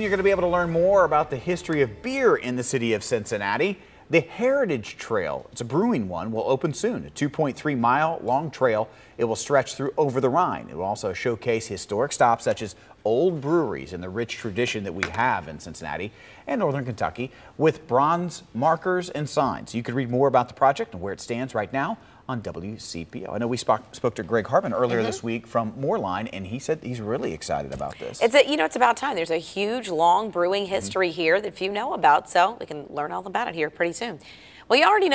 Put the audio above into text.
You're going to be able to learn more about the history of beer in the city of Cincinnati. The Heritage Trail, it's a brewing one, will open soon. A 2.3 mile long trail. It will stretch through over the Rhine. It will also showcase historic stops such as old breweries and the rich tradition that we have in Cincinnati and Northern Kentucky with bronze markers and signs. You can read more about the project and where it stands right now on WCPO. I know we spoke, spoke to Greg Hardman earlier mm -hmm. this week from Moerlein, and he said he's really excited about this. It's a, you know, it's about time. There's a huge, long brewing history mm -hmm. here that few know about, so we can learn all about it here pretty soon. Well, you already know.